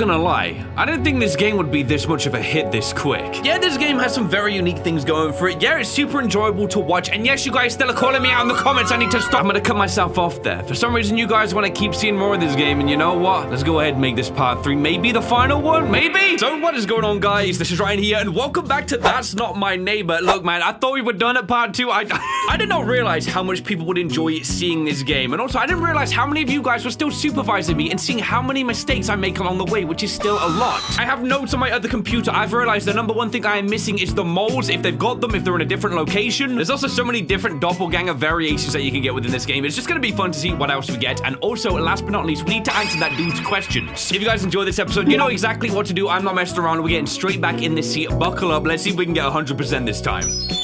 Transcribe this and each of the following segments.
Gonna lie, I didn't think this game would be this much of a hit this quick. Yeah, this game has some very unique things going for it. Yeah, it's super enjoyable to watch. And yes, you guys still are calling me out in the comments. I need to stop. I'm gonna cut myself off there. For some reason, you guys want to keep seeing more of this game. And you know what? Let's go ahead and make this part three. Maybe the final one? Maybe? So what is going on, guys? This is Ryan here, and welcome back to That's Not My Neighbor. Look, man, I thought we were done at part two. I, I did not realize how much people would enjoy seeing this game. And also, I didn't realize how many of you guys were still supervising me and seeing how many mistakes I make along the way, which is still a lot. I have notes on my other computer. I've realized the number one thing I am missing is the moles, if they've got them, if they're in a different location. There's also so many different doppelganger variations that you can get within this game. It's just going to be fun to see what else we get. And also, last but not least, we need to answer that dude's questions. If you guys enjoy this episode, you know exactly what to do. I'm not messing around. We're getting straight back in this seat. Buckle up. Let's see if we can get 100% this time.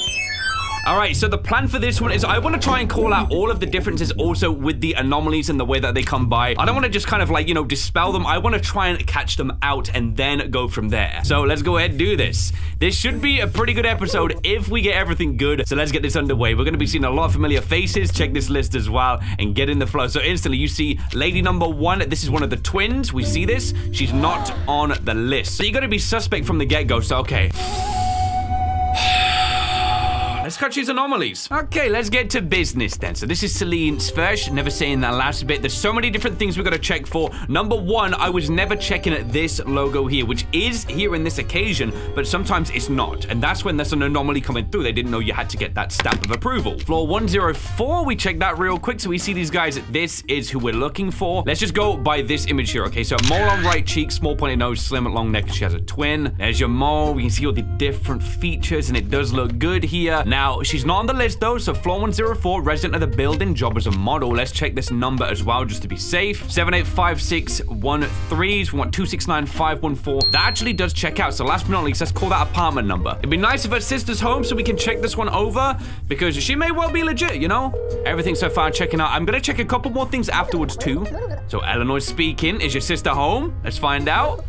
All right, so the plan for this one is I want to try and call out all of the differences also with the anomalies and the way that they come by. I don't want to just kind of like, you know, dispel them. I want to try and catch them out and then go from there. So let's go ahead and do this. This should be a pretty good episode if we get everything good. So let's get this underway. We're going to be seeing a lot of familiar faces. Check this list as well and get in the flow. So instantly you see lady number one. This is one of the twins. We see this. She's not on the list. So you're going to be suspect from the get-go. So, okay. Let's catch these anomalies. Okay, let's get to business then. So this is Celine's first. Never saying that last bit. There's so many different things we've got to check for. Number one, I was never checking at this logo here, which is here in this occasion, but sometimes it's not. And that's when there's an anomaly coming through. They didn't know you had to get that stamp of approval. Floor 104, we check that real quick. So we see these guys. This is who we're looking for. Let's just go by this image here. Okay, so mole on right cheek, small pointed nose, slim long neck. She has a twin. There's your mole. We can see all the different features and it does look good here. Now, she's not on the list though, so floor 104, resident of the building, job as a model. Let's check this number as well, just to be safe. 785613, we want 269514. That actually does check out, so last but not least, let's call that apartment number. It'd be nice if her sister's home so we can check this one over, because she may well be legit, you know? Everything so far checking out. I'm gonna check a couple more things afterwards too. So Eleanor's speaking, is your sister home? Let's find out.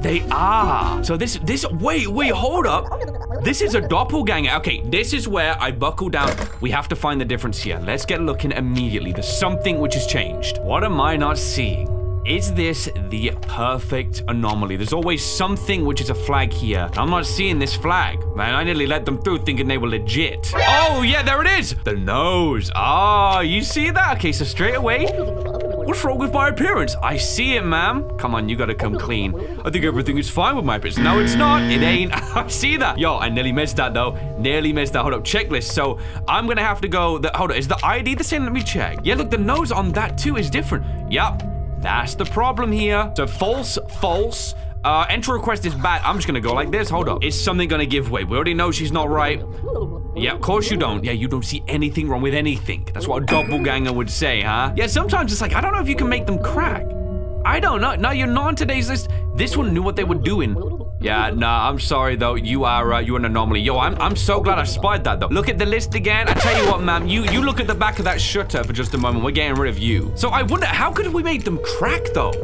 They are. So this, this, wait, wait, hold up. This is a doppelganger. Okay, this is where I buckle down. We have to find the difference here. Let's get looking immediately. There's something which has changed. What am I not seeing? Is this the perfect anomaly? There's always something which is a flag here. I'm not seeing this flag. Man, I nearly let them through thinking they were legit. Oh, yeah, there it is. The nose. Ah, oh, you see that? Okay, so straight away, What's wrong with my appearance? I see it, ma'am. Come on, you gotta come clean. I think everything is fine with my appearance. No, it's not. It ain't. I see that. Yo, I nearly missed that, though. Nearly missed that. Hold up. Checklist. So, I'm gonna have to go... The, hold up. Is the ID the same? Let me check. Yeah, look, the nose on that, too, is different. Yep. That's the problem here. So, false, false. Uh, entry request is bad. I'm just gonna go like this. Hold up. Is something gonna give way? We already know she's not right. Yeah, of course you don't. Yeah, you don't see anything wrong with anything. That's what a doppelganger would say, huh? Yeah, sometimes it's like, I don't know if you can make them crack. I don't know. No, you're not on today's list. This one knew what they were doing. Yeah, nah, I'm sorry though. You are uh, you're an anomaly. Yo, I'm I'm so glad I spied that though. Look at the list again. I tell you what, ma'am, you you look at the back of that shutter for just a moment. We're getting rid of you. So I wonder how could we make them crack though?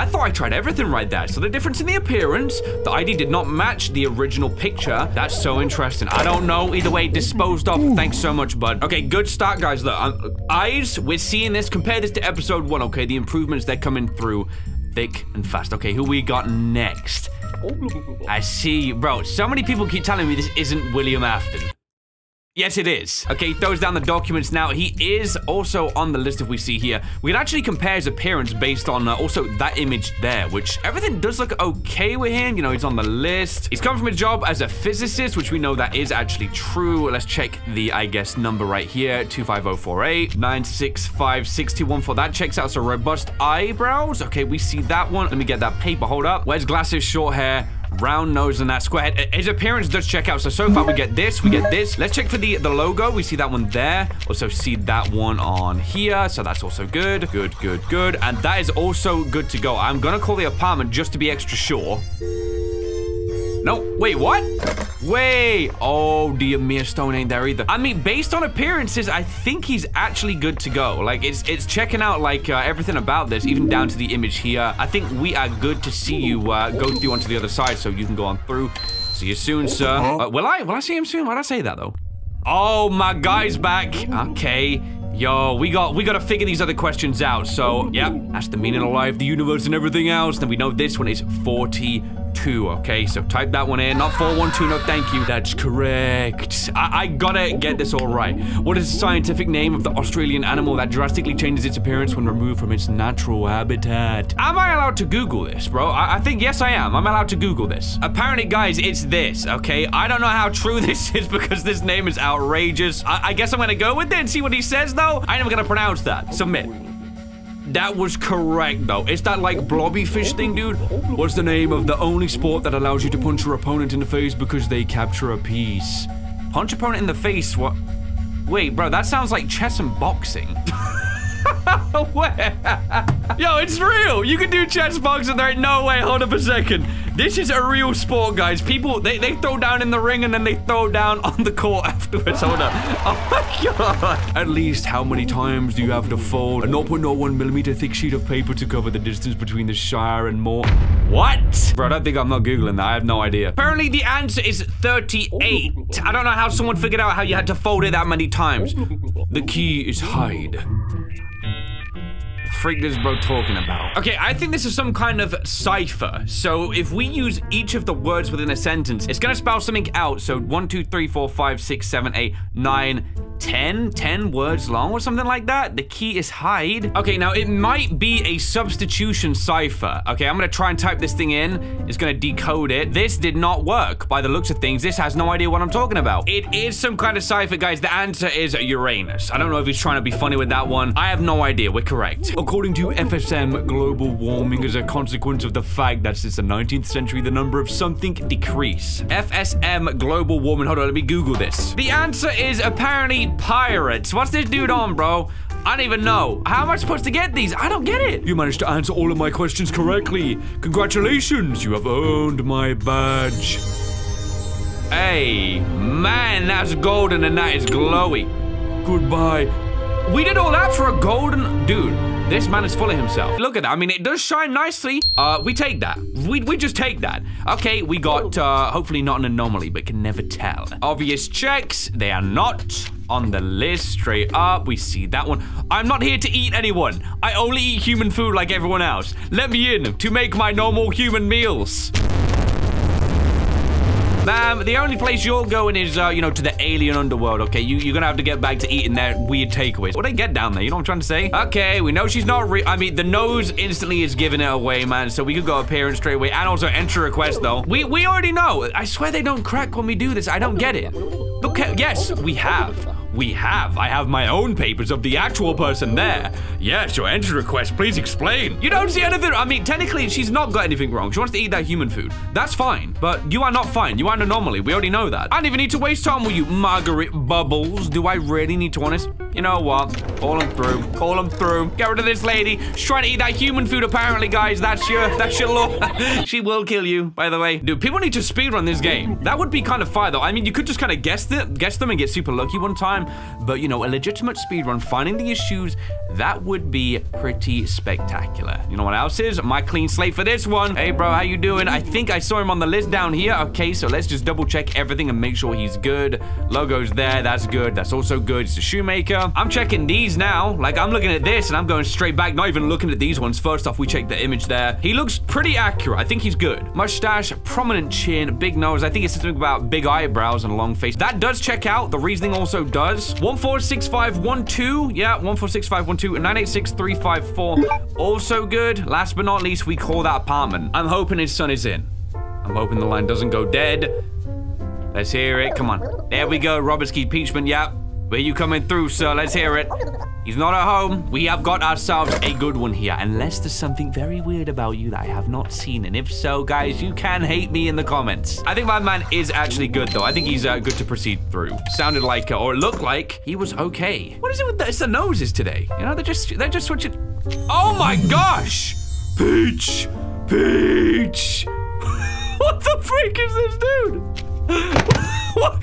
I thought I tried everything right there. So the difference in the appearance, the ID did not match the original picture. That's so interesting. I don't know. Either way, disposed of. Thanks so much, bud. Okay, good start, guys. Look, um, eyes, we're seeing this. Compare this to episode one, okay? The improvements, they're coming through thick and fast. Okay, who we got next? I see. Bro, so many people keep telling me this isn't William Afton. Yes, it is. Okay, he throws down the documents now. He is also on the list if we see here. We can actually compare his appearance based on uh, also that image there, which everything does look okay with him. You know, he's on the list. He's come from a job as a physicist, which we know that is actually true. Let's check the, I guess, number right here. 25048 96561 for that checks out. So robust eyebrows. Okay, we see that one. Let me get that paper. Hold up. Where's glasses, short hair round nose and that square head. His appearance does check out. So, so far we get this, we get this. Let's check for the, the logo. We see that one there. Also see that one on here. So that's also good. Good, good, good. And that is also good to go. I'm going to call the apartment just to be extra sure. No, wait, what? Wait. Oh, the Amir Stone ain't there either. I mean, based on appearances, I think he's actually good to go. Like, it's it's checking out, like, uh, everything about this, even down to the image here. I think we are good to see you uh, go through onto the other side so you can go on through. See you soon, sir. Uh, will I? Will I see him soon? Why'd I say that, though? Oh, my guy's back. Okay. Yo, we got we gotta figure these other questions out. So, yep, that's the meaning of life, the universe, and everything else. Then we know this one is 40 two, okay? So type that one in. Not 412, no thank you. That's correct. I, I gotta get this all right. What is the scientific name of the Australian animal that drastically changes its appearance when removed from its natural habitat? Am I allowed to Google this, bro? I, I think, yes, I am. I'm allowed to Google this. Apparently, guys, it's this, okay? I don't know how true this is because this name is outrageous. I, I guess I'm gonna go with it and see what he says, though. I ain't even gonna pronounce that. Submit. That was correct, though. It's that, like, blobby fish thing, dude. What's the name of the only sport that allows you to punch your opponent in the face because they capture a piece? Punch opponent in the face? What? Wait, bro, that sounds like chess and boxing. Yo, it's real. You can do chess boxing. There ain't no way. Hold up a second. This is a real sport, guys. People, they, they throw down in the ring and then they throw down on the court afterwards. Hold up. Oh my god. At least how many times do you have to fold a 0.01 millimeter thick sheet of paper to cover the distance between the Shire and more? What? Bro, I don't think I'm not Googling that. I have no idea. Apparently, the answer is 38. I don't know how someone figured out how you had to fold it that many times. The key is hide freak is bro talking about? Okay, I think this is some kind of cipher. So if we use each of the words within a sentence, it's gonna spell something out. So one, two, three, four, five, six, seven, eight, nine, 10, 10 words long or something like that. The key is hide. Okay, now it might be a substitution cipher. Okay, I'm gonna try and type this thing in. It's gonna decode it. This did not work by the looks of things. This has no idea what I'm talking about. It is some kind of cipher, guys. The answer is Uranus. I don't know if he's trying to be funny with that one. I have no idea. We're correct. According to FSM, global warming is a consequence of the fact that since the 19th century, the number of something decrease. FSM, global warming. Hold on, let me Google this. The answer is apparently pirates. What's this dude on, bro? I don't even know. How am I supposed to get these? I don't get it. You managed to answer all of my questions correctly. Congratulations, you have earned my badge. Hey, man, that's golden and that is glowy. Goodbye. We did all that for a golden... Dude, this man is full of himself. Look at that. I mean, it does shine nicely. Uh, we take that. We, we just take that. Okay, we got, uh, hopefully not an anomaly, but can never tell. Obvious checks. They are not on the list straight up. We see that one. I'm not here to eat anyone. I only eat human food like everyone else. Let me in to make my normal human meals. Ma'am, the only place you're going is, uh, you know, to the alien underworld, okay? You, you're gonna have to get back to eating their weird takeaways. What they get down there? You know what I'm trying to say? Okay, we know she's not real. I mean, the nose instantly is giving it away, man. So we could go appearance straight away and also enter request, though. We, we already know. I swear they don't crack when we do this. I don't get it. Okay, yes, we have. We have. I have my own papers of the actual person there. Yes, your entry request. Please explain. You don't see anything. I mean, technically, she's not got anything wrong. She wants to eat that human food. That's fine. But you are not fine. You are an anomaly. We already know that. I don't even need to waste time with you, Margaret Bubbles. Do I really need to honest? You know what? Call them through. Call them through. Get rid of this lady. She's trying to eat that human food, apparently, guys. That's your, that's your law. she will kill you, by the way. Dude, people need to speedrun this game. That would be kind of fire, though. I mean, you could just kind of guess, it, guess them and get super lucky one time time. But, you know, a legitimate speedrun, finding the issues, that would be pretty spectacular. You know what else is? My clean slate for this one. Hey, bro, how you doing? I think I saw him on the list down here. Okay, so let's just double check everything and make sure he's good. Logo's there. That's good. That's also good. It's a shoemaker. I'm checking these now. Like, I'm looking at this and I'm going straight back, not even looking at these ones. First off, we check the image there. He looks pretty accurate. I think he's good. Mustache, prominent chin, big nose. I think it's something about big eyebrows and a long face. That does check out. The reasoning also does. 146512. Yeah, 146512 and 986354. Also good. Last but not least, we call that apartment. I'm hoping his son is in. I'm hoping the line doesn't go dead. Let's hear it. Come on. There we go. Robert's Key Peachman. Yeah. Where you coming through, sir? Let's hear it. He's not at home. We have got ourselves a good one here. Unless there's something very weird about you that I have not seen. And if so, guys, you can hate me in the comments. I think my man is actually good, though. I think he's uh, good to proceed through. Sounded like, uh, or looked like, he was okay. What is it with the, it's the noses today? You know, they're just, they're just switching. Oh my gosh! Peach! Peach! what the freak is this dude?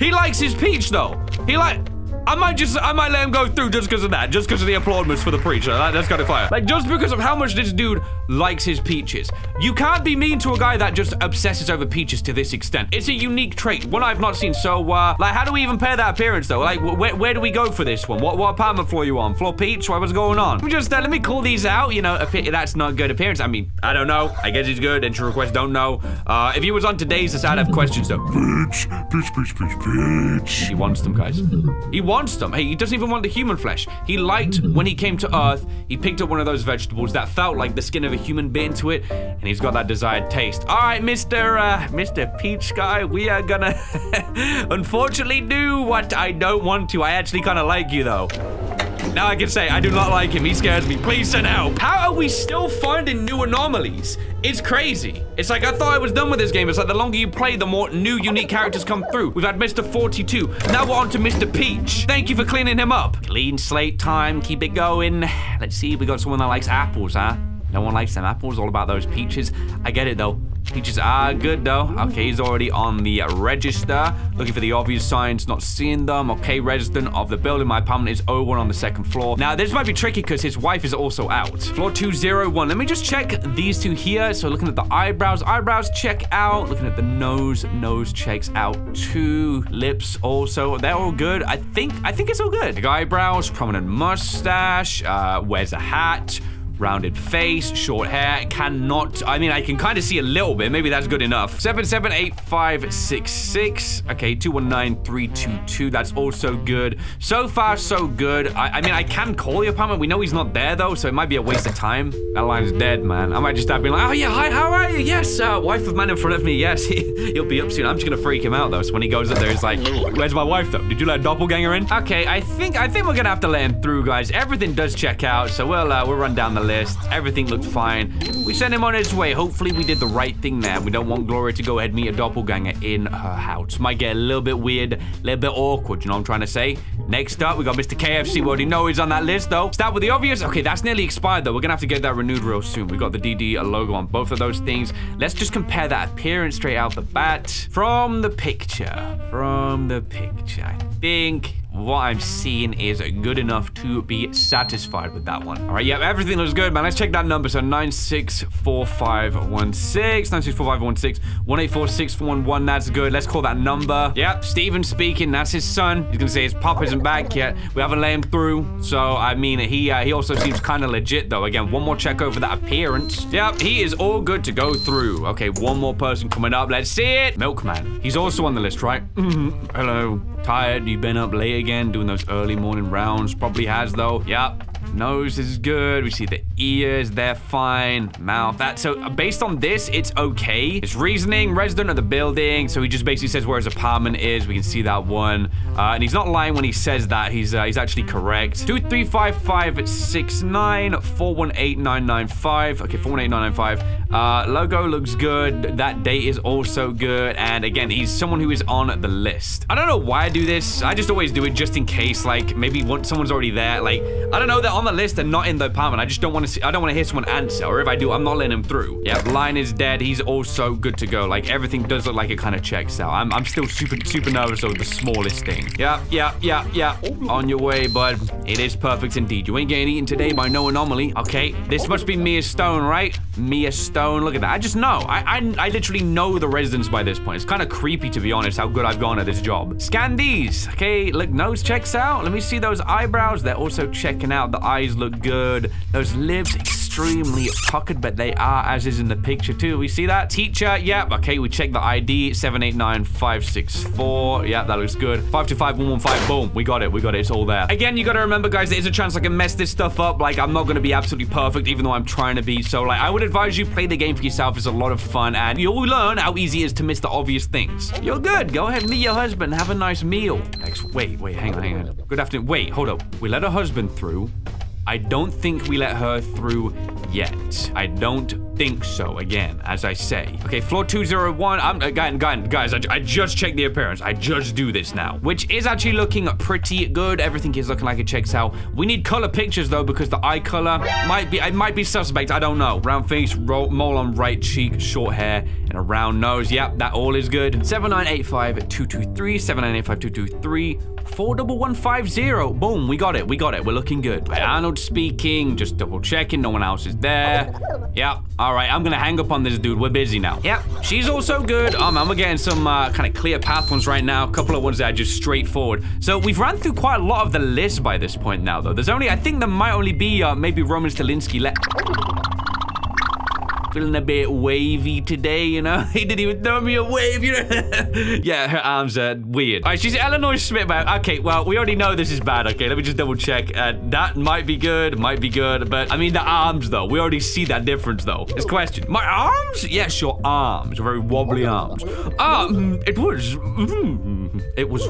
he likes his peach, though. He like... I might just, I might let him go through just because of that, just because of the applaudiments for the preacher. That, that's kind of fire. Like, just because of how much this dude likes his peaches. You can't be mean to a guy that just obsesses over peaches to this extent. It's a unique trait, one I've not seen. So, uh, like, how do we even pair that appearance, though? Like, where, where do we go for this one? What, what apartment floor you on? Floor peach? What was going on? Let me just, uh, let me call these out. You know, that's not good appearance. I mean, I don't know. I guess he's good. Entry request, don't know. Uh, if he was on today's, I'd have questions, though. Peach, peach, peach, peach, peach. He wants them, guys. He wants them. Hey, he doesn't even want the human flesh. He liked when he came to Earth, he picked up one of those vegetables that felt like the skin of a human being to it, and he's got that desired taste. All right, Mr. Uh, Mr. Peach Guy, we are gonna unfortunately do what I don't want to. I actually kind of like you, though. Now I can say I do not like him. He scares me. Please send help. How are we still finding new anomalies? It's crazy. It's like I thought I was done with this game. It's like the longer you play, the more new unique characters come through. We've had Mr. 42. Now we're on to Mr. Peach. Thank you for cleaning him up. Clean slate time. Keep it going. Let's see. We got someone that likes apples, huh? No one likes them apples. All about those peaches. I get it though. Peaches are good though. Okay, he's already on the register. Looking for the obvious signs, not seeing them. Okay, resident of the building. My apartment is 01 on the second floor. Now, this might be tricky because his wife is also out. Floor 201. Let me just check these two here. So looking at the eyebrows, eyebrows check out. Looking at the nose, nose checks out too. Lips also, they're all good. I think, I think it's all good. Big eyebrows, prominent mustache, uh, wears a hat rounded face, short hair, cannot, I mean, I can kind of see a little bit, maybe that's good enough. 778566, okay, 219322, that's also good. So far, so good. I, I, mean, I can call the apartment, we know he's not there though, so it might be a waste of time. That line's dead, man. I might just start being like, oh yeah, hi, how are you? Yes, uh, wife of man in front of me, yes, he'll be up soon. I'm just gonna freak him out though, so when he goes up there, he's like, where's my wife though? Did you let a doppelganger in? Okay, I think, I think we're gonna have to let him through, guys. Everything does check out, so we'll, uh, we'll run down the list. Everything looked fine. We sent him on his way. Hopefully we did the right thing there. We don't want Gloria to go ahead meet a doppelganger in her house. Might get a little bit weird, a little bit awkward, you know what I'm trying to say? Next up, we got Mr. KFC. We already know he's on that list, though. Start with the obvious. Okay, that's nearly expired, though. We're gonna have to get that renewed real soon. We got the DD logo on both of those things. Let's just compare that appearance straight out the bat. From the picture. From the picture. I think what I'm seeing is good enough to be satisfied with that one. All right, yeah, everything looks good, man. Let's check that number. So 964516, 964516, 1846411, that's good. Let's call that number. Yep, Steven speaking, that's his son. He's gonna say his pop isn't back yet. We haven't let him through. So, I mean, he uh, he also seems kind of legit, though. Again, one more check over that appearance. Yep, he is all good to go through. Okay, one more person coming up. Let's see it. Milkman. He's also on the list, right? Hello. Tired? You've been up late again doing those early morning rounds? Probably has though. Yep. Nose is good. We see the ears, they're fine. Mouth, that. So based on this, it's okay. It's reasoning, resident of the building. So he just basically says where his apartment is. We can see that one. Uh, and he's not lying when he says that. He's uh, he's actually correct. Two three five five six nine four one eight nine nine five. Okay, four one eight nine nine five. Uh, logo looks good. That date is also good. And again, he's someone who is on the list. I don't know why I do this. I just always do it just in case, like maybe someone's already there. Like I don't know They're on the list and not in the apartment. I just don't want to I don't want to hear someone answer. Or if I do, I'm not letting him through. Yeah, line is dead. He's also good to go. Like everything does look like it kind of checks out. I'm, I'm still super, super nervous over the smallest thing. Yeah, yeah, yeah, yeah. On your way, bud. It is perfect indeed. You ain't getting eaten today by no anomaly. Okay, this must be Mia Stone, right? Mia Stone. Look at that. I just know. I, I, I literally know the residents by this point. It's kind of creepy, to be honest, how good I've gone at this job. Scan these. Okay, look, nose checks out. Let me see those eyebrows. They're also checking out. The eyes look good. Those lips, extremely puckered, but they are, as is in the picture too. We see that? Teacher, yep. Okay, we check the ID, 789564. Yeah, that looks good. 525115, boom. We got it, we got it. It's all there. Again, you gotta remember, guys, there is a chance I can mess this stuff up. Like, I'm not gonna be absolutely perfect, even though I'm trying to be. So, like, I would advise you play the game for yourself. It's a lot of fun, and you'll learn how easy it is to miss the obvious things. You're good. Go ahead, meet your husband. Have a nice meal. Next, wait, wait, hang on, hang on. Good afternoon. Wait, hold up. We let her husband through. I don't think we let her through yet. I don't think so again, as I say. Okay, floor 201. I'm, uh, guys, guys, I, I just checked the appearance. I just do this now, which is actually looking pretty good. Everything is looking like it checks out. We need color pictures though, because the eye color might be, it might be suspect. I don't know. Round face, ro mole on right cheek, short hair, and a round nose. Yep, that all is good. 7985-223, 7985-223. 41150. Boom, we got it. We got it. We're looking good. Arnold speaking. Just double checking. No one else is there. Yep. All right, I'm gonna hang up on this dude. We're busy now. Yep. She's also good. Um, I'm getting some uh, kind of clear path ones right now. A couple of ones that are just straightforward. So we've run through quite a lot of the list by this point now, though. There's only, I think there might only be uh, maybe Roman Stalinsky left feeling a bit wavy today, you know? He didn't even throw me a wave, you know? yeah, her arms are weird. All right, she's Eleanor Smith. Okay, well, we already know this is bad. Okay, let me just double check. Uh, that might be good, might be good, but I mean, the arms, though. We already see that difference, though. This question. My arms? Yes, your arms. Your Very wobbly arms. Um, it was. Mm, it was.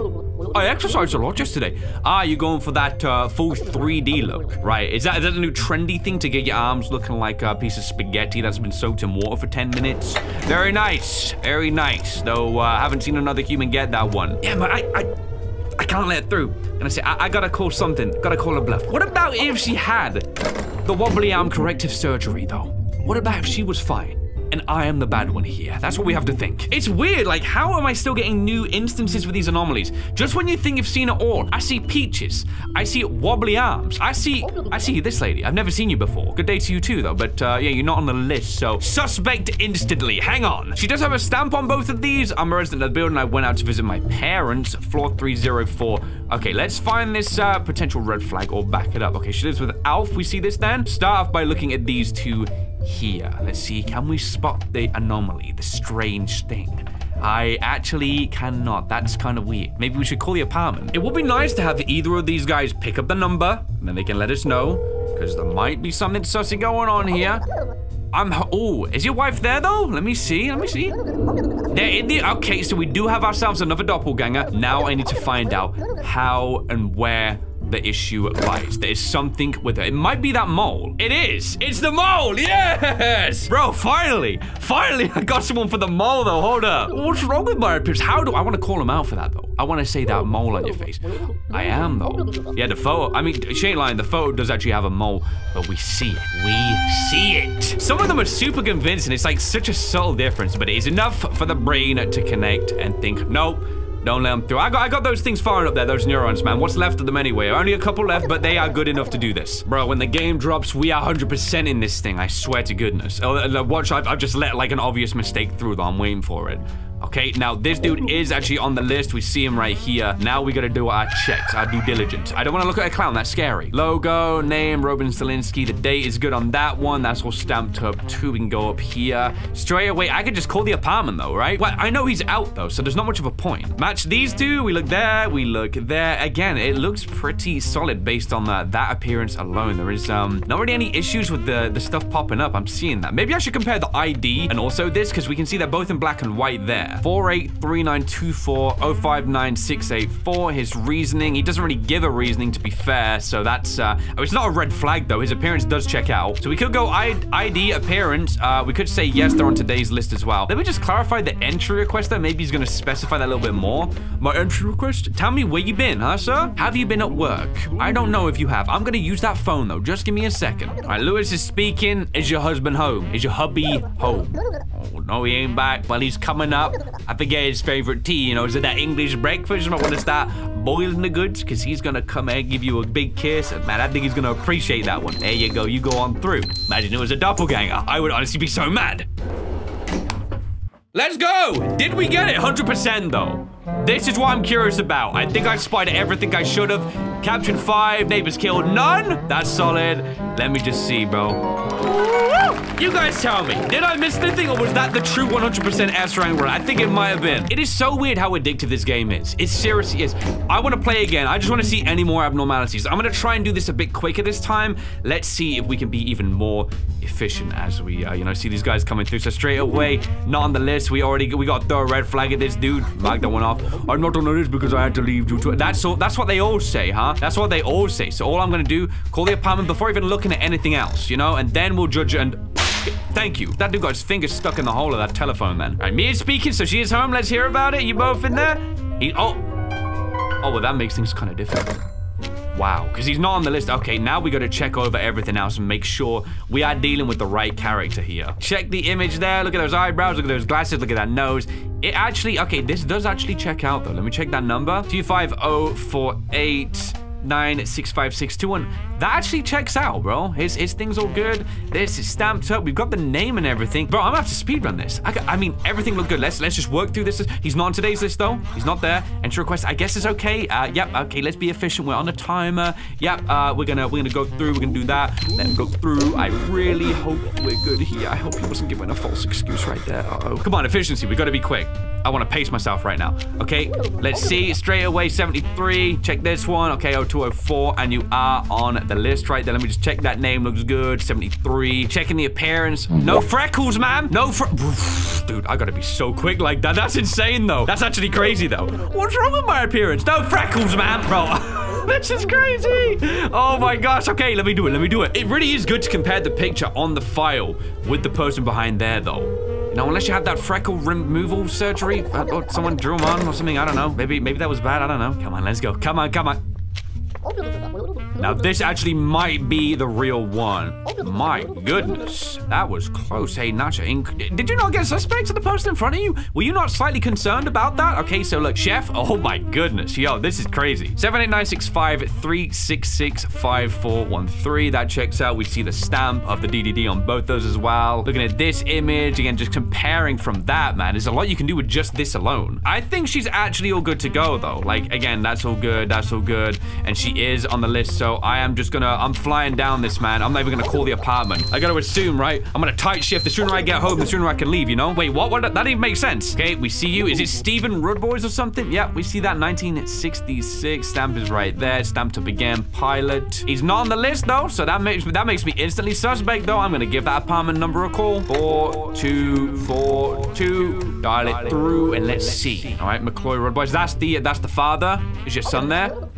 I exercised a lot yesterday. Ah, you're going for that uh, full 3D look, right? Is that, is that a new trendy thing to get your arms looking like a piece of spaghetti that's been soaked in water for 10 minutes. Very nice. Very nice. Though I uh, haven't seen another human get that one. Yeah, but I, I, I can't let it through. And I say, I, I gotta call something. Gotta call a bluff. What about if she had the wobbly arm corrective surgery, though? What about if she was fine? And I am the bad one here. That's what we have to think. It's weird, like, how am I still getting new instances with these anomalies? Just when you think you've seen it all, I see peaches. I see wobbly arms. I see, I see this lady. I've never seen you before. Good day to you too, though, but uh, yeah, you're not on the list, so suspect instantly. Hang on. She does have a stamp on both of these. I'm a resident of the building. I went out to visit my parents, floor 304. Okay, let's find this uh, potential red flag or back it up. Okay, she lives with Alf. We see this then. Start off by looking at these two here. Let's see, can we spot the anomaly, the strange thing? I actually cannot. That's kind of weird. Maybe we should call the apartment. It would be nice to have either of these guys pick up the number, and then they can let us know, because there might be something sussy going on here. I'm, oh, is your wife there though? Let me see, let me see. They're in the, okay, so we do have ourselves another doppelganger. Now I need to find out how and where the issue lies. There is something with it. It might be that mole. It is. It's the mole. Yes. Bro, finally. Finally, I got someone for the mole, though. Hold up. What's wrong with my appearance? How do I want to call him out for that, though? I want to say that mole on your face. I am, though. Yeah, the photo. I mean, she ain't lying. The photo does actually have a mole, but we see it. We see it. Some of them are super convincing. It's like such a subtle difference, but it is enough for the brain to connect and think, nope. Don't let them through. I got, I got those things firing up there, those neurons, man. What's left of them anyway? Only a couple left, but they are good enough to do this. Bro, when the game drops, we are 100% in this thing. I swear to goodness. Oh, watch, I've, I've just let like an obvious mistake through, though. I'm waiting for it. Okay, now this dude is actually on the list. We see him right here. Now we gotta do our checks, our due diligence. I don't wanna look at a clown, that's scary. Logo, name, Robin Stalinsky. The date is good on that one. That's all stamped up too. We can go up here. Straight away, I could just call the apartment though, right? Well, I know he's out though, so there's not much of a point. Match these two, we look there, we look there. Again, it looks pretty solid based on that, that appearance alone. There is um not really any issues with the, the stuff popping up. I'm seeing that. Maybe I should compare the ID and also this, because we can see they're both in black and white there there. 483924059684. His reasoning, he doesn't really give a reasoning to be fair, so that's, uh, oh, it's not a red flag though. His appearance does check out. So we could go ID appearance. Uh, we could say yes, they're on today's list as well. Let me just clarify the entry request there. Maybe he's gonna specify that a little bit more. My entry request? Tell me where you been, huh, sir? Have you been at work? I don't know if you have. I'm gonna use that phone though. Just give me a second. All right, Lewis is speaking. Is your husband home? Is your hubby home? Oh, no, he ain't back. Well, he's coming up. I forget his favorite tea, you know, is it that English breakfast? You might want to start boiling the goods because he's going to come and give you a big kiss. And man, I think he's going to appreciate that one. There you go. You go on through. Imagine it was a doppelganger. I would honestly be so mad. Let's go! Did we get it? 100% though. This is what I'm curious about. I think I spotted everything I should have. Captured five, neighbors killed none. That's solid. Let me just see, bro. You guys tell me, did I miss anything or was that the true 100% S rank run? I think it might have been. It is so weird how addictive this game is. It seriously is. I want to play again. I just want to see any more abnormalities. I'm going to try and do this a bit quicker this time. Let's see if we can be even more efficient as we, uh, you know, see these guys coming through. So straight away, not on the list. We already, we got the red flag at this dude. Mark that one off. I'm not on the list because I had to leave due to it. That's, all, that's what they all say, huh? That's what they all say. So all I'm to do, call the apartment before even looking at anything else, you know, and then we'll judge and Thank you. That dude got his fingers stuck in the hole of that telephone then. All right, Mia's speaking, so she is home. Let's hear about it. You both in there? He, oh. Oh, well, that makes things kind of different. Wow, because he's not on the list. Okay, now we got to check over everything else and make sure we are dealing with the right character here. Check the image there. Look at those eyebrows. Look at those glasses. Look at that nose. It actually, okay, this does actually check out though. Let me check that number. 25048 96561. That actually checks out, bro. His his thing's all good. This is stamped up. We've got the name and everything. Bro, I'm gonna have to speedrun this. I, I mean, everything looked good. Let's let's just work through this. He's not on today's list though. He's not there. Entry request, I guess is okay. Uh, yep, okay, let's be efficient. We're on a timer. Yep, uh, we're gonna we're gonna go through, we're gonna do that. Let him go through. I really hope we're good here. I hope he wasn't giving a false excuse right there. Uh oh Come on, efficiency. We gotta be quick. I want to pace myself right now. Okay, let's see. Straight away, 73. Check this one. Okay, 0204. And you are on the list right there. Let me just check that name. Looks good. 73. Checking the appearance. No mm-hmm. freckles, man. No fre- Dude, I gotta be so quick like that. That's insane, though. That's actually crazy, though. What's wrong with my appearance? No freckles, man. Bro. this is crazy. Oh my gosh. Okay, let me do it. Let me do it. It really is good to compare the picture on the file with the person behind there, though. Know, unless you had that freckle removal surgery, or someone drew them on or something. I don't know. Maybe, maybe that was bad. I don't know. Come on, let's go. Come on, come on. Now, this actually might be the real one. My goodness, that was close. Hey, Nacha, did you not get suspects of the person in front of you? Were you not slightly concerned about that? Okay, so look, Chef, oh my goodness. Yo, this is crazy. 78965 That checks out. We see the stamp of the DDD on both those as well. Looking at this image, again, just comparing from that, man, there's a lot you can do with just this alone. I think she's actually all good to go, though. Like, again, that's all good. That's all good. And she is on the list, so I am just gonna, I'm flying down this, man. I'm not even gonna call the apartment. I gotta assume, right? I'm gonna tight shift. The sooner I get home, the sooner I can leave, you know? Wait, what? What? That didn't even make sense. Okay, we see you. Is it Stephen Rudboys or something? Yeah, we see that 1966. Stamp is right there. Stamped up again. Pilot. He's not on the list, though, so that makes, that makes me instantly suspect, though. I'm gonna give that apartment number a call. Four, two, four, two. Dial it through, and let's see. All right, McCloy Rudboys. That's the, that's the father. Is your son there?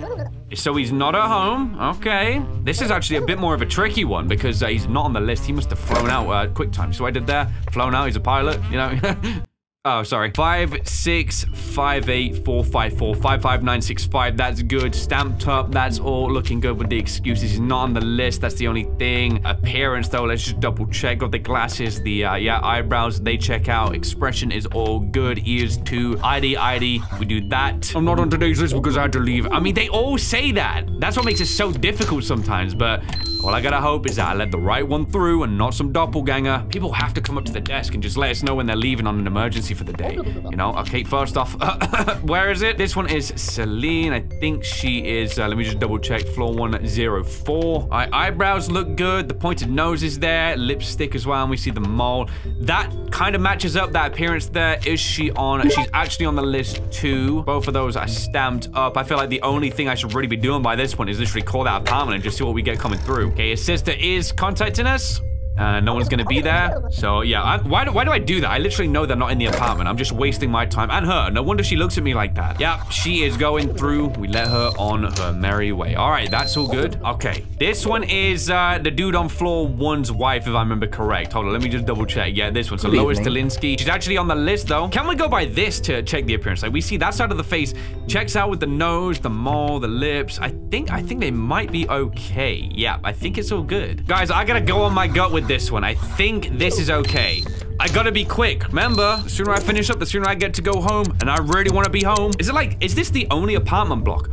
So he's not at home. Okay. This is actually a bit more of a tricky one because uh, he's not on the list. He must have flown out uh, quick time. So I did there. Flown out. He's a pilot, you know. Oh, sorry. Five six five eight four five four five five nine six five. That's good. Stamped up. That's all looking good with the excuses. He's not on the list. That's the only thing. Appearance, though. Let's just double check. Got the glasses. The uh, yeah eyebrows. They check out. Expression is all good. Ears too. ID ID. We do that. I'm not on today's list because I had to leave. I mean, they all say that. That's what makes it so difficult sometimes. But all I gotta hope is that I let the right one through and not some doppelganger. People have to come up to the desk and just let us know when they're leaving on an emergency for the day. You know, okay, first off, where is it? This one is Celine. I think she is, uh, let me just double check, floor 104. All right, eyebrows look good. The pointed nose is there, lipstick as well, and we see the mole. That kind of matches up that appearance there. Is she on? She's actually on the list too. Both of those are stamped up. I feel like the only thing I should really be doing by this point is literally call that apartment and just see what we get coming through. Okay, his sister is contacting us. Uh, no one's gonna be there. So yeah, I, why, do, why do I do that? I literally know they're not in the apartment. I'm just wasting my time. And her, no wonder she looks at me like that. Yeah, she is going through. We let her on her merry way. All right, that's all good. Okay, this one is uh, the dude on floor one's wife, if I remember correct. Hold on, let me just double check. Yeah, this one. So Lois Delinsky. She's actually on the list though. Can we go by this to check the appearance? Like we see that side of the face checks out with the nose, the mole, the lips. I think I think they might be okay. Yeah, I think it's all good. Guys, I gotta go on my gut with this one. I think this is okay. I gotta be quick. Remember, the sooner I finish up, the sooner I get to go home. And I really want to be home. Is it like, is this the only apartment block?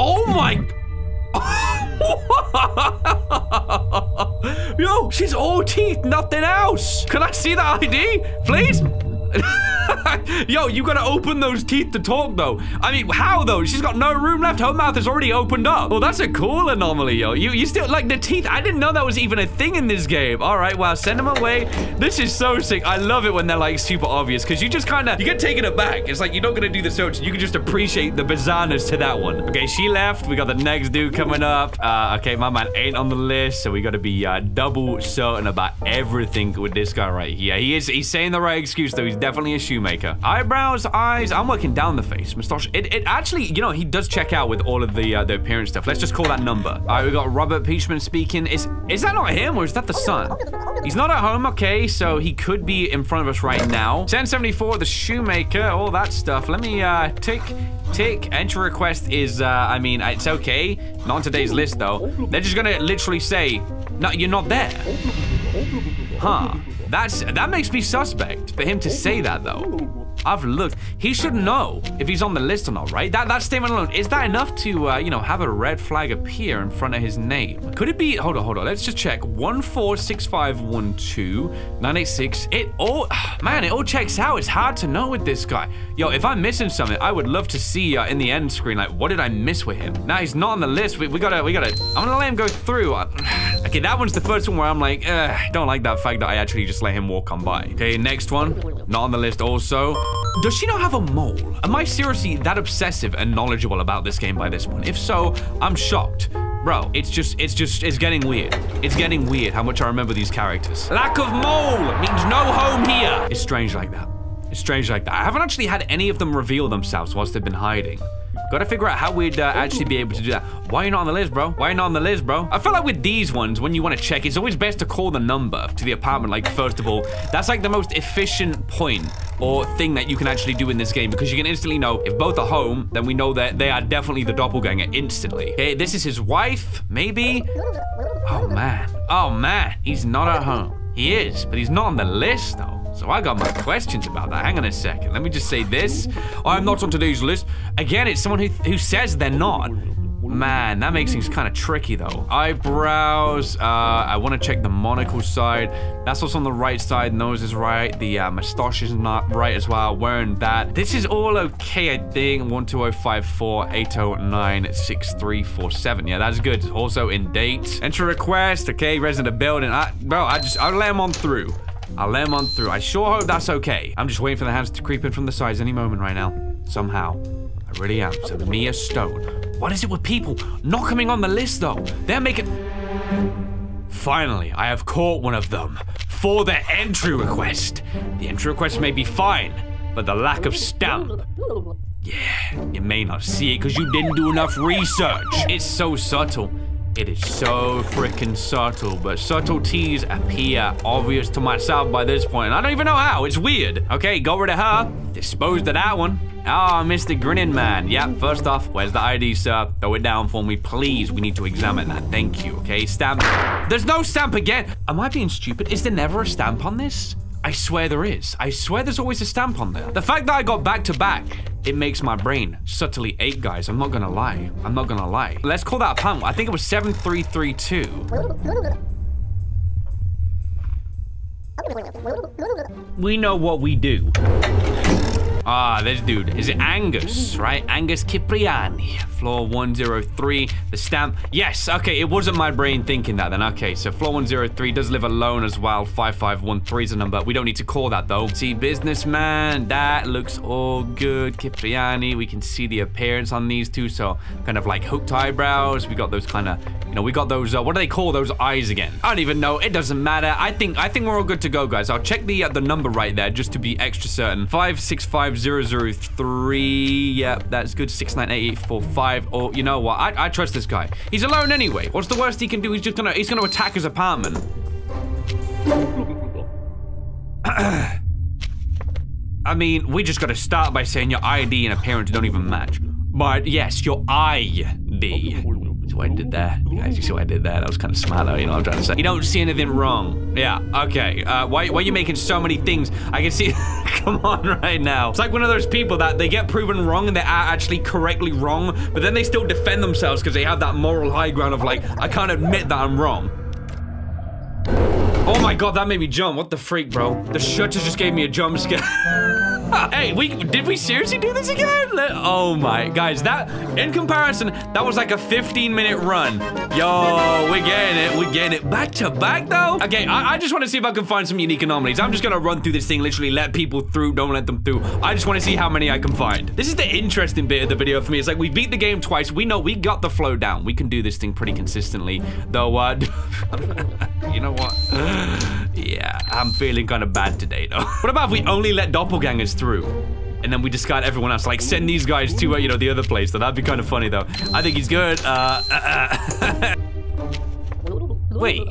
Oh my... Yo, she's all teeth, nothing else. Can I see the ID, please? Yo, you gotta open those teeth to talk, though. I mean, how, though? She's got no room left. Her mouth is already opened up. Well, that's a cool anomaly, yo. You, you still, like, the teeth. I didn't know that was even a thing in this game. All right, well, send them away. This is so sick. I love it when they're, like, super obvious, because you just kind of, you get taken aback. It's like, you're not gonna do the search. You can just appreciate the bizarreness to that one. Okay, she left. We got the next dude coming up. Uh, okay, my man ain't on the list, so we gotta be uh, double certain about everything with this guy right here. He is, he's saying the right excuse, though. He's definitely a shoemaker. Eyebrows, eyes, I'm working down the face. Mustache, it, it actually, you know, he does check out with all of the uh, the appearance stuff. Let's just call that number. All right, we got Robert Peachman speaking. Is, is that not him or is that the son? He's not at home, okay, so he could be in front of us right now. 1074, the shoemaker, all that stuff. Let me uh, tick, tick. Entry request is, uh, I mean, it's okay. Not on today's list, though. They're just gonna literally say, no, you're not there. Huh. That's that makes me suspect for him to say that though. I've looked. He should know if he's on the list or not, right? That that statement alone is that enough to uh, you know have a red flag appear in front of his name? Could it be? Hold on, hold on. Let's just check. One four six five one two nine eight six. It all man, it all checks out. It's hard to know with this guy. Yo, if I'm missing something, I would love to see uh, in the end screen like what did I miss with him? Now he's not on the list. We, we gotta we gotta. I'm gonna let him go through. okay, that one's the first one where I'm like, don't like that fact that I actually just let him walk on by. Okay, next one, not on the list also. Does she not have a mole? Am I seriously that obsessive and knowledgeable about this game by this point? If so, I'm shocked. Bro, it's just, it's just, it's getting weird. It's getting weird how much I remember these characters. Lack of mole means no home here. It's strange like that. It's strange like that. I haven't actually had any of them reveal themselves whilst they've been hiding. Gotta figure out how we'd uh, actually be able to do that. Why are you not on the list, bro? Why are you not on the list, bro? I feel like with these ones, when you want to check, it's always best to call the number to the apartment, like, first of all. That's like the most efficient point or thing that you can actually do in this game because you can instantly know if both are home, then we know that they are definitely the doppelganger instantly. Okay, this is his wife, maybe? Oh, man. Oh, man. He's not at home. He is, but he's not on the list, though. So I got my questions about that. Hang on a second. Let me just say this. I'm not on today's list. Again, it's someone who, who says they're not. Man, that makes things kind of tricky though. Eyebrows, uh, I want to check the monocle side. That's what's on the right side. Nose is right. The uh, mustache is not right as well. Wearing that. This is all okay, I think. 12054 809 6347. Yeah, that's good. Also in date. Enter request. Okay, resident of building. I, bro, I just, I'll let him on through. I'll let him on through. I sure hope that's okay. I'm just waiting for the hands to creep in from the sides any moment right now. Somehow. I really am. So Mia Stone. What is it with people not coming on the list though? They're making... Finally, I have caught one of them for their entry request. The entry request may be fine, but the lack of stamp. Yeah, you may not see it because you didn't do enough research. It's so subtle. It is so freaking subtle, but subtleties appear obvious to myself by this point. I don't even know how. It's weird. Okay, got rid of her. Disposed of that one. Ah, oh, Mr. Grinning Man. Yep, first off, where's the ID, sir? Throw it down for me, please. We need to examine that. Thank you, okay? Stamp. There's no stamp again. Am I being stupid? Is there never a stamp on this? I swear there is. I swear there's always a stamp on there. The fact that I got back to back, it makes my brain subtly ache, guys. I'm not gonna lie. I'm not gonna lie. Let's call that a pun. I think it was 7332. We know what we do. Ah, this dude. Is it Angus, right? Angus Cipriani. Floor 103. The stamp. Yes, okay, it wasn't my brain thinking that then. Okay, so floor 103 does live alone as well. 5513 is a number. We don't need to call that though. See, businessman. That looks all good. Cipriani. We can see the appearance on these two. So kind of like hooked eyebrows. We got those kind of, you know, we got those, uh, what do they call those eyes again? I don't even know. It doesn't matter. I think, I think we're all good to go, guys. I'll check the, uh, the number right there just to be extra certain. 565 003. Yep, that's good. 698845. Or you know what? I, I trust this guy. He's alone anyway. What's the worst he can do? He's just gonna he's gonna attack his apartment. I mean, we just gotta start by saying your ID and appearance don't even match. But yes, your ID what I did? You guys, you see what I did? That was kind of though, you know what I'm trying to say? You don't see anything wrong. Yeah, okay. Uh, why, why are you making so many things? I can see, come on right now. It's like one of those people that they get proven wrong and they are actually correctly wrong, but then they still defend themselves because they have that moral high ground of like, I can't admit that I'm wrong. Oh my god, that made me jump. What the freak, bro? The shutter just gave me a jump scare. hey, we did we seriously do this again? Oh my, guys, that, in comparison, that was like a 15 minute run. Yo, we're getting it, we're getting it. Back to back, though? Okay, I, I just want to see if I can find some unique anomalies. I'm just gonna run through this thing, literally let people through, don't let them through. I just want to see how many I can find. This is the interesting bit of the video for me. It's like, we beat the game twice. We know we got the flow down. We can do this thing pretty consistently, though, uh, you know what? yeah, I'm feeling kind of bad today, though. what about if we only let doppelgangers through? And then we discard everyone else. Like, send these guys to, uh, you know, the other place. So that'd be kind of funny, though. I think he's good. Uh, uh, Wait,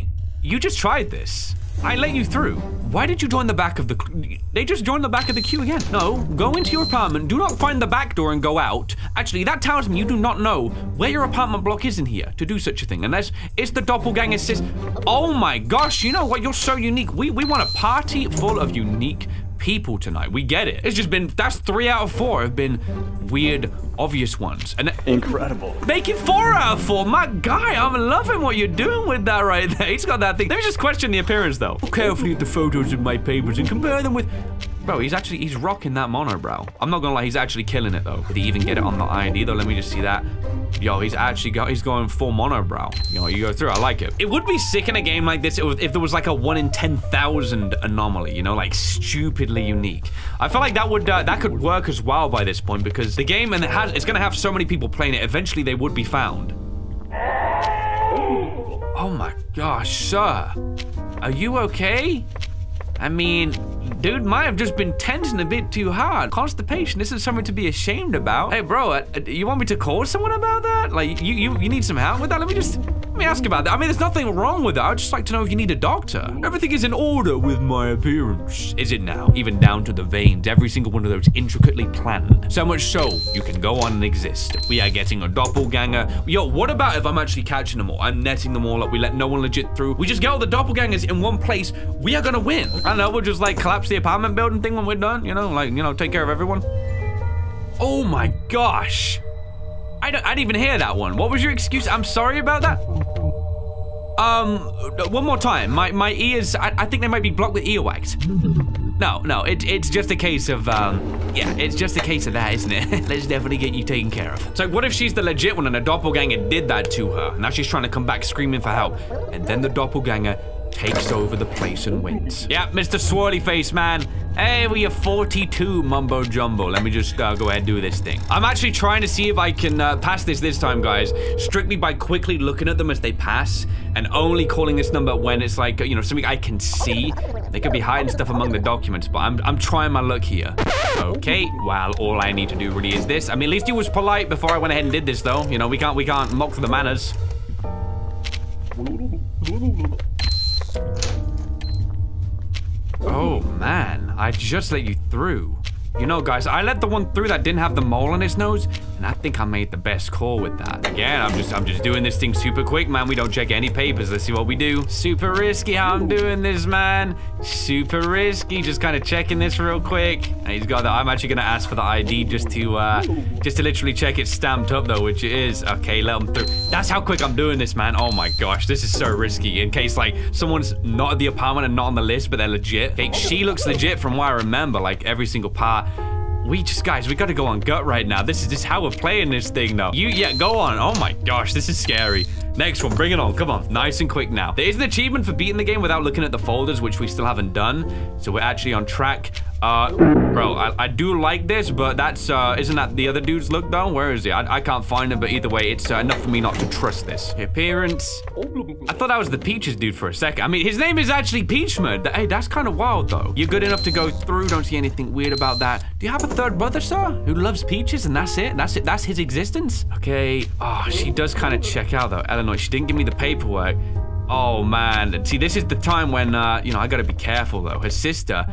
you just tried this. I let you through. Why did you join the back of the... They just joined the back of the queue again. No, go into your apartment. Do not find the back door and go out. Actually, that tells me you do not know where your apartment block is in here to do such a thing. Unless it's the doppelganger sis... Oh my gosh, you know what? You're so unique. We, we want a party full of unique people tonight. We get it. It's just been, that's three out of four have been weird, obvious ones. And Incredible. Make it four out of four. My guy, I'm loving what you're doing with that right there. He's got that thing. Let me just question the appearance though. Look carefully at the photos in my papers and compare them with. Bro, he's actually, he's rocking that monobrow. I'm not gonna lie, he's actually killing it though. Did he even get it on the ID though? Let me just see that. Yo, he's actually got, he's going full monobrow. You know, you go through, I like it. It would be sick in a game like this if there was like a one in 10,000 anomaly, you know, like stupidly unique. I feel like that would, uh, that could work as well by this point because the game, and it has, it's gonna have so many people playing it, eventually they would be found. Oh my gosh, sir. Are you okay? I mean, dude might have just been tensing a bit too hard. Constipation this isn't something to be ashamed about. Hey, bro, uh, uh, you want me to call someone about that? Like, you, you you need some help with that? Let me just, let me ask about that. I mean, there's nothing wrong with that. I'd just like to know if you need a doctor. Everything is in order with my appearance. Is it now? Even down to the veins, every single one of those intricately planned. So much so, you can go on and exist. We are getting a doppelganger. Yo, what about if I'm actually catching them all? I'm netting them all up. We let no one legit through. We just get all the doppelgangers in one place. We are gonna win. I don't know, we'll just like collapse the apartment building thing when we're done, you know, like, you know, take care of everyone. Oh my gosh. I, don't, I didn't even hear that one. What was your excuse? I'm sorry about that. Um, one more time. My my ears, I, I think they might be blocked with earwax. No, no, it, it's just a case of, um, yeah, it's just a case of that, isn't it? Let's definitely get you taken care of. So what if she's the legit one and a doppelganger did that to her? Now she's trying to come back screaming for help. And then the doppelganger takes over the place and wins. Yeah, Mr. Swirly Face Man. Hey, we have 42 mumbo jumbo. Let me just uh, go ahead and do this thing. I'm actually trying to see if I can uh, pass this this time, guys, strictly by quickly looking at them as they pass and only calling this number when it's like, you know, something I can see. They could be hiding stuff among the documents, but I'm, I'm trying my luck here. Okay, well, all I need to do really is this. I mean, at least he was polite before I went ahead and did this, though. You know, we can't, we can't mock the manners. Oh, man. I just let you through. You know, guys, I let the one through that didn't have the mole on his nose, and I think I made the best call with that. Again, I'm just I'm just doing this thing super quick, man. We don't check any papers. Let's see what we do. Super risky how I'm doing this, man. Super risky. Just kind of checking this real quick. And he's got that. I'm actually gonna ask for the ID just to uh just to literally check it's stamped up though, which it is. Okay, let him through. That's how quick I'm doing this, man. Oh my gosh, this is so risky. In case like someone's not at the apartment and not on the list, but they're legit. Okay, she looks legit from what I remember, like every single part. We just, guys, we gotta go on gut right now. This is just how we're playing this thing, though. You, yeah, go on. Oh my gosh, this is scary. Next one, bring it on. Come on, nice and quick now. There is an achievement for beating the game without looking at the folders, which we still haven't done. So we're actually on track. Uh, bro, I, I do like this, but that's, uh, isn't that the other dude's look, though? Where is he? I, I can't find him, but either way, it's uh, enough for me not to trust this. Appearance. I thought that was the Peaches dude for a second. I mean, his name is actually Peachmud. Hey, that's kind of wild, though. You're good enough to go through. Don't see anything weird about that. Do you have a third brother, sir, who loves peaches, and that's it? That's it? That's his existence? Okay. Oh, she does kind of check out, though. She didn't give me the paperwork. Oh, man. See, this is the time when, uh, you know, I gotta be careful, though. Her sister...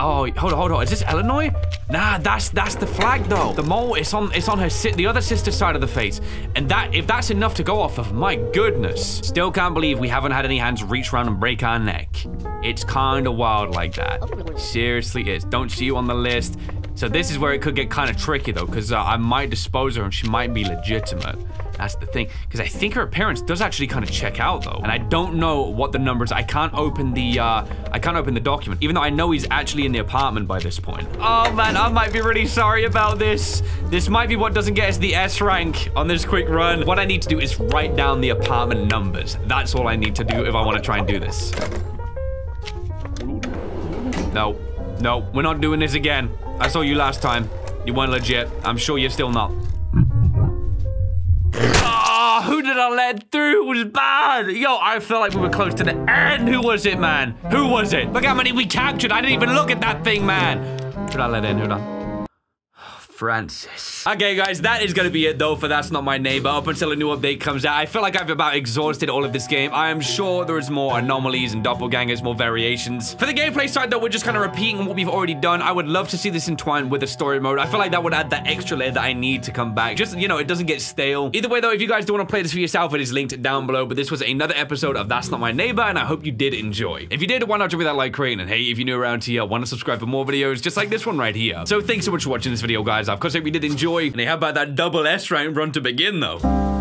Oh, hold on, hold on. Is this Illinois? Nah, that's that's the flag though. The mole, it's on it's on her si the other sister's side of the face. And that if that's enough to go off of, my goodness. Still can't believe we haven't had any hands reach around and break our neck. It's kind of wild like that. Seriously is. Don't see you on the list. So this is where it could get kind of tricky though, because uh, I might dispose her and she might be legitimate. That's the thing, because I think her appearance does actually kind of check out though, and I don't know what the numbers. I can't open the uh, I can't open the document, even though I know he's actually in the apartment by this point. Oh man, I might be really sorry about this. This might be what doesn't get us the S rank on this quick run. What I need to do is write down the apartment numbers. That's all I need to do if I want to try and do this. No, no, we're not doing this again. I saw you last time. You weren't legit. I'm sure you're still not. Oh, who did I let through? It was bad. Yo, I felt like we were close to the end. Who was it, man? Who was it? Look how many we captured. I didn't even look at that thing, man. Who did I let in? Who did I? Francis. Okay, guys, that is gonna be it though for That's Not My Neighbor up until a new update comes out. I feel like I've about exhausted all of this game. I am sure there is more anomalies and doppelgangers, more variations. For the gameplay side though, we're just kind of repeating what we've already done. I would love to see this entwined with a story mode. I feel like that would add that extra layer that I need to come back. Just, you know, it doesn't get stale. Either way though, if you guys do want to play this for yourself, it is linked down below. But this was another episode of That's Not My Neighbor, and I hope you did enjoy. If you did, why not drop me that like rating? And hey, if you're new around here, want to subscribe for more videos just like this one right here. So thanks so much for watching this video, guys. Of course, you did enjoy. And how about that double S round run to begin, though?